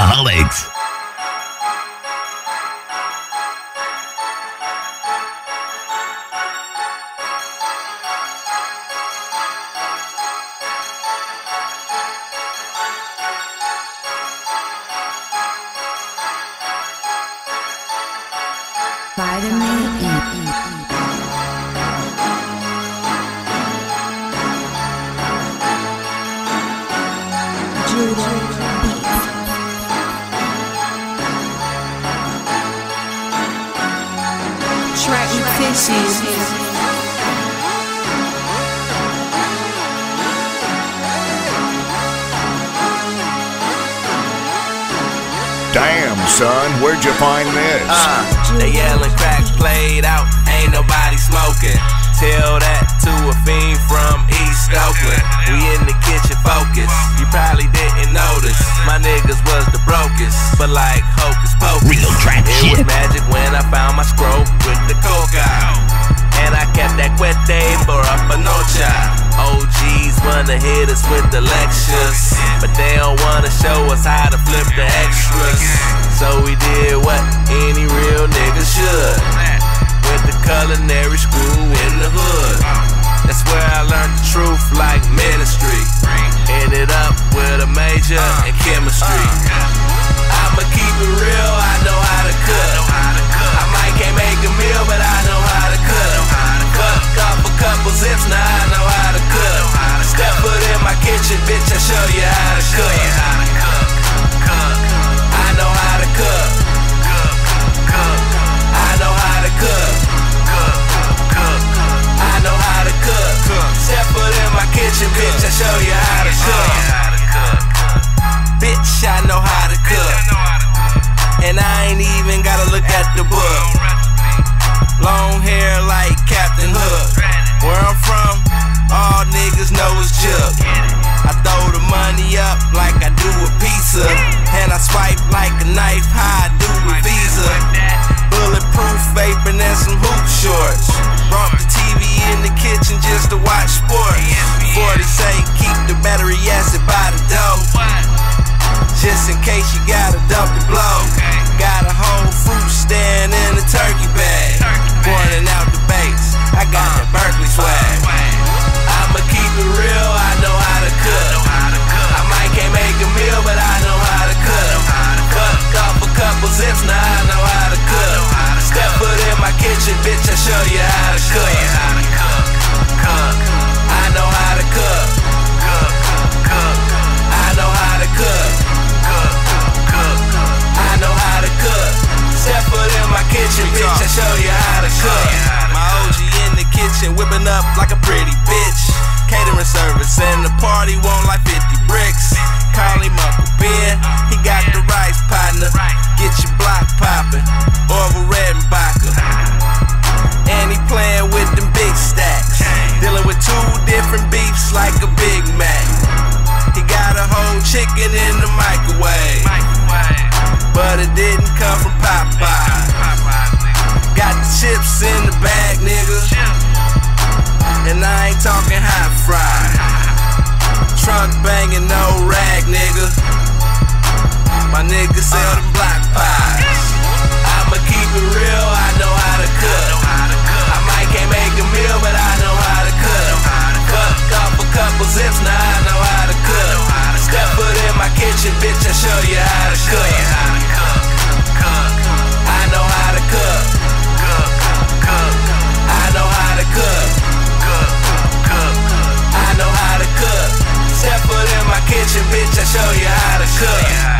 Cultaholics. Vitamin E. Track fishes. Damn, son, where'd you find this? Uh, they yelling crack played out, ain't nobody smoking. Tell that to a fiend from East Oakland. We in the kitchen focus. You probably didn't notice. My niggas was the but like hocus pocus. Real trap It was shit. magic when I found my scroll with the coca. And I kept that cuete for up a noche. OGs wanna hit us with the lectures, but they don't wanna show us how to flip the extras. So we did what any real nigga should. Went to culinary school in the hood. Truth like ministry. Ended up with a major uh. in chemistry. Uh. I'ma keep it real, I know how to cook. I might can't make a meal, but I know how to cook. Cook up a couple zips, now I know how to cook. Step foot in my kitchen, bitch, I show you how to cook. Just in case you gotta dump the blow. Got a whole fruit stand in a turkey bag. Pointing out the base. I got that kitchen, bitch, I show you how to cook. My OG in the kitchen, whipping up like a pretty bitch. Catering service and the party won't like 50 bricks. Call him Uncle Ben, he got the rice partner. Get your block poppin', Orville chips in the bag, nigga. And I ain't talking hot fry. Trunk banging, no rag, nigga. My niggas sell them black pies. I'ma keep it real, I know how to cook. I might can't make a meal, but I know how to cook. Cook up a couple zips, now I know how to cook. Step foot in my kitchen, bitch, I show you how to cook. Show you how to cook.